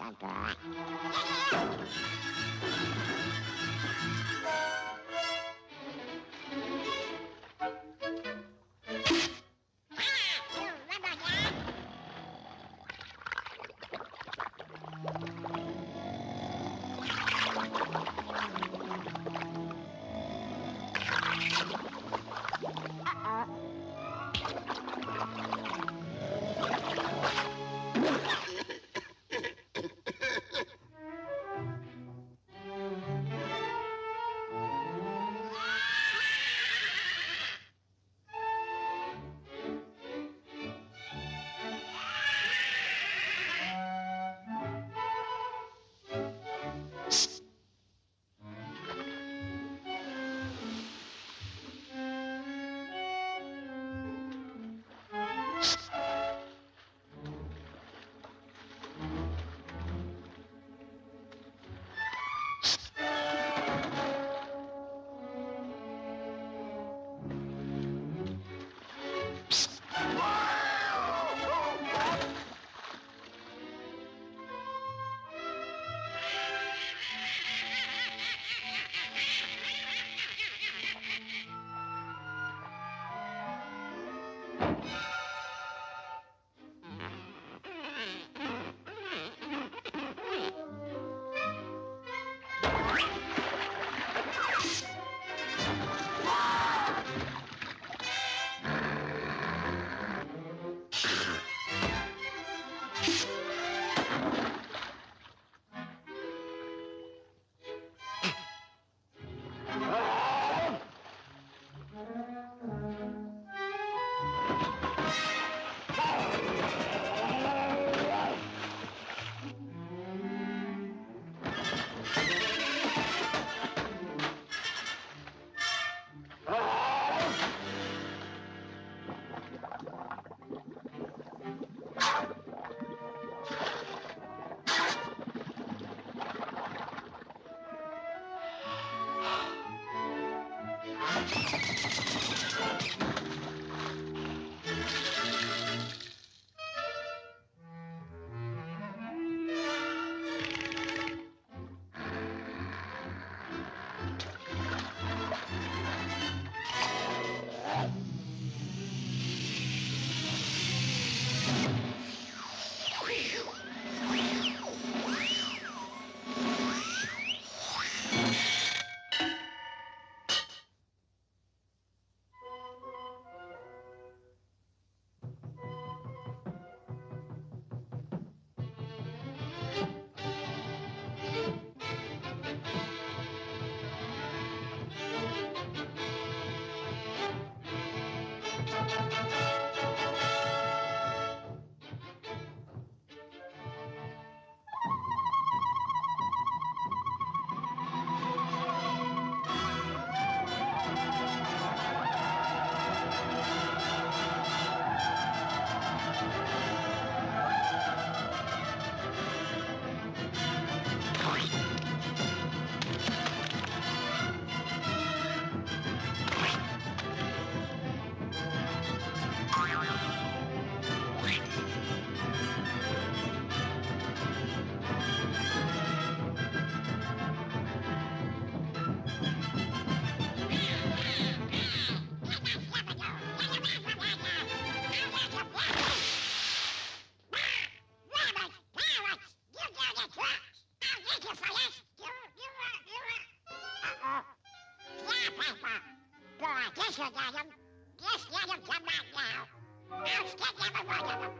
Good boy. Oops. Yes, let him come back now. I'll stick him in of them.